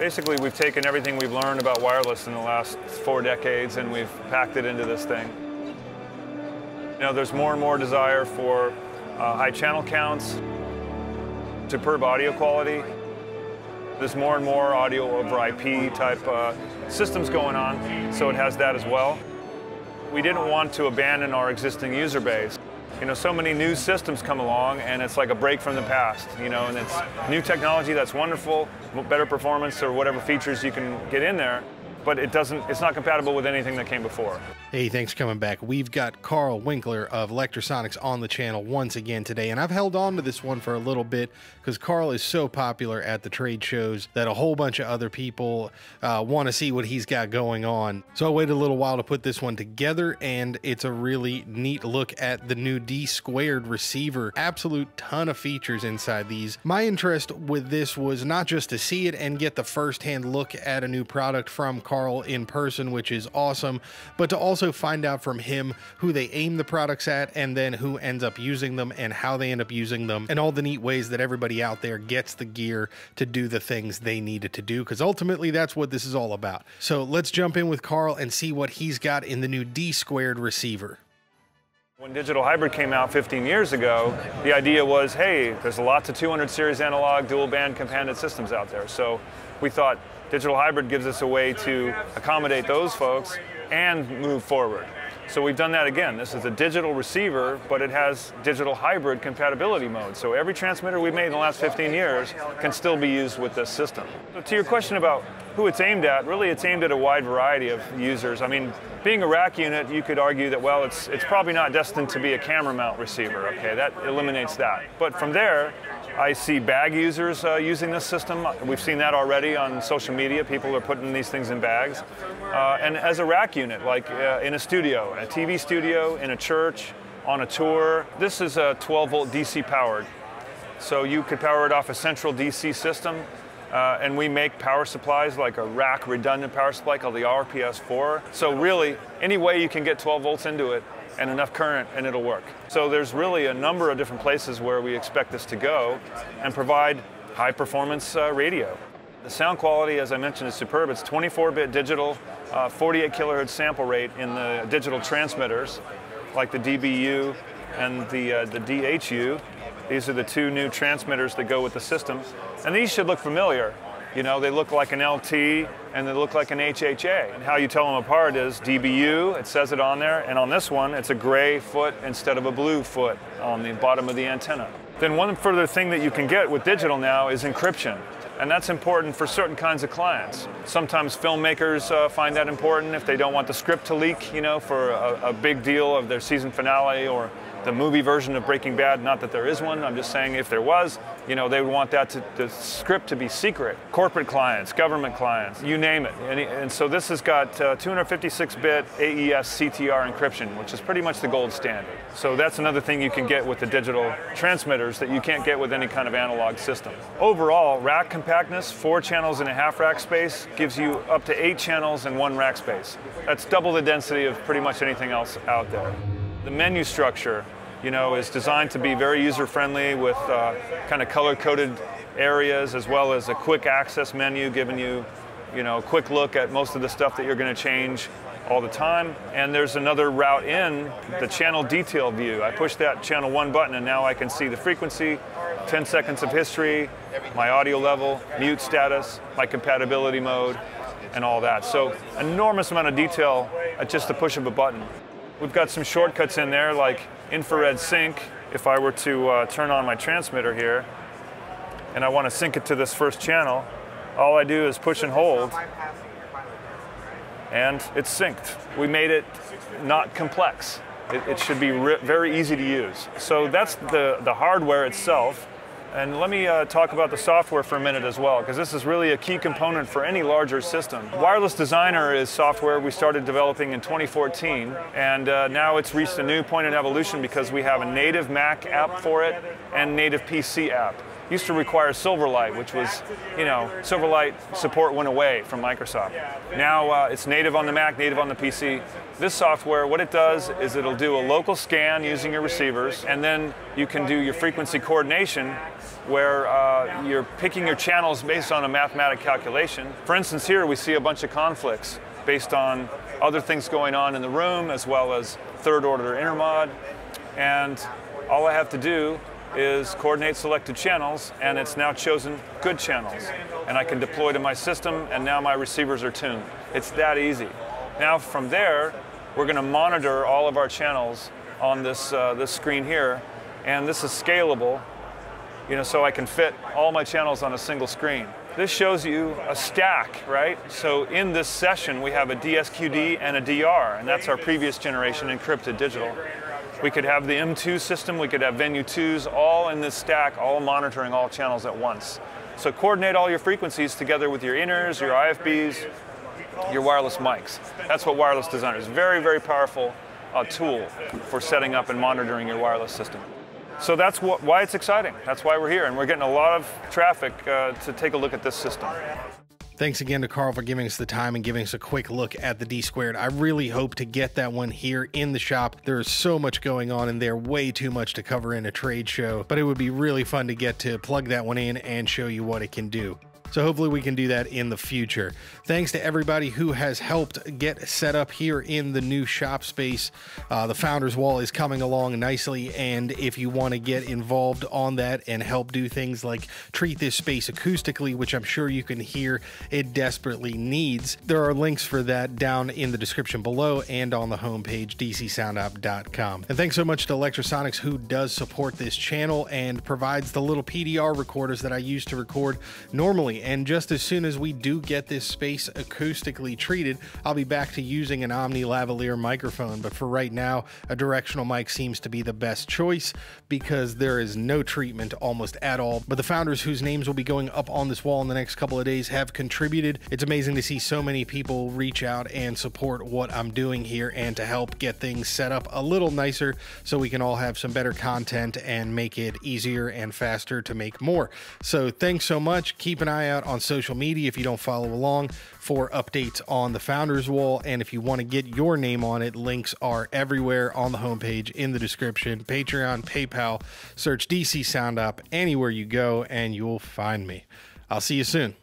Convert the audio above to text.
Basically, we've taken everything we've learned about wireless in the last four decades and we've packed it into this thing. You know, there's more and more desire for uh, high channel counts, superb audio quality. There's more and more audio over IP type uh, systems going on, so it has that as well. We didn't want to abandon our existing user base. You know, so many new systems come along and it's like a break from the past, you know, and it's new technology that's wonderful, better performance or whatever features you can get in there but it doesn't it's not compatible with anything that came before. Hey, thanks for coming back. We've got Karl Winkler of Lectrosonics on the channel once again today, and I've held on to this one for a little bit because Karl is so popular at the trade shows that a whole bunch of other people uh, want to see what he's got going on. So I waited a little while to put this one together, and it's a really neat look at the new D squared receiver. Absolute ton of features inside these. My interest with this was not just to see it and get the first hand look at a new product from Karl in person, which is awesome, but to also find out from him who they aim the products at and then who ends up using them and how they end up using them and all the neat ways that everybody out there gets the gear to do the things they needed to do because ultimately that's what this is all about. So let's jump in with Karl and see what he's got in the new D squared receiver. When digital hybrid came out 15 years ago, the idea was, hey, there's lots of 200 series analog dual band companded systems out there. So we thought digital hybrid gives us a way to accommodate those folks and move forward. So we've done that again. This is a digital receiver, but it has digital hybrid compatibility mode. So every transmitter we've made in the last 15 years can still be used with this system. To your question about who it's aimed at, really it's aimed at a wide variety of users. I mean, being a rack unit, you could argue that, well, it's, it's probably not destined to be a camera mount receiver, okay? That eliminates that. But from there, I see bag users uh, using this system. We've seen that already on social media. People are putting these things in bags. Uh, and as a rack unit, like uh, in a studio, a TV studio, in a church, on a tour, this is a 12 volt DC powered. So you could power it off a central DC system. Uh, and we make power supplies like a rack redundant power supply called the RPS4. So really, any way you can get 12 volts into it, and enough current and it'll work. So there's really a number of different places where we expect this to go and provide high performance uh, radio. The sound quality, as I mentioned, is superb. It's 24-bit digital, uh, 48 kilohertz sample rate in the digital transmitters, like the DBU and the, uh, the DHU. These are the two new transmitters that go with the system. And these should look familiar. You know, they look like an LT and they look like an HHA. And how you tell them apart is DBU, it says it on there, and on this one, it's a gray foot instead of a blue foot on the bottom of the antenna. Then one further thing that you can get with digital now is encryption. And that's important for certain kinds of clients. Sometimes filmmakers uh, find that important if they don't want the script to leak, you know, for a, a big deal of their season finale or the movie version of Breaking Bad. Not that there is one, I'm just saying if there was, you know, they would want that to, the script to be secret. Corporate clients, government clients, you name it. And, and so this has got 256-bit uh, AES CTR encryption, which is pretty much the gold standard. So that's another thing you can get with the digital transmitters that you can't get with any kind of analog system. Overall, rack compactness, four channels in a half rack space, gives you up to eight channels in one rack space. That's double the density of pretty much anything else out there. The menu structure, you know, is designed to be very user-friendly with uh, kind of color-coded areas as well as a quick access menu giving you, you know, a quick look at most of the stuff that you're going to change all the time. And there's another route in, the channel detail view. I push that channel one button and now I can see the frequency, 10 seconds of history, my audio level, mute status, my compatibility mode, and all that. So enormous amount of detail at just the push of a button. We've got some shortcuts in there like infrared sync. If I were to uh, turn on my transmitter here and I want to sync it to this first channel, all I do is push and hold and it's synced. We made it not complex. It, it should be very easy to use. So that's the, the hardware itself. And let me uh, talk about the software for a minute as well, because this is really a key component for any larger system. Wireless Designer is software we started developing in 2014, and uh, now it's reached a new point in evolution because we have a native Mac app for it and native PC app. Used to require Silverlight, which was, you know, Silverlight support went away from Microsoft. Now uh, it's native on the Mac, native on the PC. This software, what it does is it'll do a local scan using your receivers, and then you can do your frequency coordination where uh, you're picking your channels based on a mathematic calculation. For instance, here we see a bunch of conflicts based on other things going on in the room as well as third order intermod. And all I have to do is coordinate selected channels and it's now chosen good channels. And I can deploy to my system and now my receivers are tuned. It's that easy. Now from there, we're going to monitor all of our channels on this, uh, this screen here. And this is scalable, you know, so I can fit all my channels on a single screen. This shows you a stack, right? So in this session, we have a DSQD and a DR, and that's our previous generation encrypted digital. We could have the M2 system, we could have Venue 2s, all in this stack, all monitoring all channels at once. So coordinate all your frequencies together with your inners, your IFBs, your wireless mics. That's what Wireless Designer is. Very, very powerful uh, tool for setting up and monitoring your wireless system. So that's wh why it's exciting. That's why we're here, and we're getting a lot of traffic uh, to take a look at this system. Thanks again to Karl for giving us the time and giving us a quick look at the D squared. I really hope to get that one here in the shop. There is so much going on in there, way too much to cover in a trade show, but it would be really fun to get to plug that one in and show you what it can do. So hopefully we can do that in the future. Thanks to everybody who has helped get set up here in the new shop space. Uh, the Founders Wall is coming along nicely, and if you want to get involved on that and help do things like treat this space acoustically, which I'm sure you can hear it desperately needs, there are links for that down in the description below and on the homepage, dcsoundop.com. And thanks so much to Lectrosonics who does support this channel and provides the little PDR recorders that I use to record normally and just as soon as we do get this space acoustically treated, I'll be back to using an Omni lavalier microphone. But for right now, a directional mic seems to be the best choice because there is no treatment almost at all. But the founders whose names will be going up on this wall in the next couple of days have contributed. It's amazing to see so many people reach out and support what I'm doing here and to help get things set up a little nicer so we can all have some better content and make it easier and faster to make more. So thanks so much. Keep an eye out on social media if you don't follow along for updates on the Founders Wall. And if you want to get your name on it, links are everywhere on the homepage, in the description, Patreon, PayPal. Search DC Sound Op anywhere you go, and you'll find me. I'll see you soon.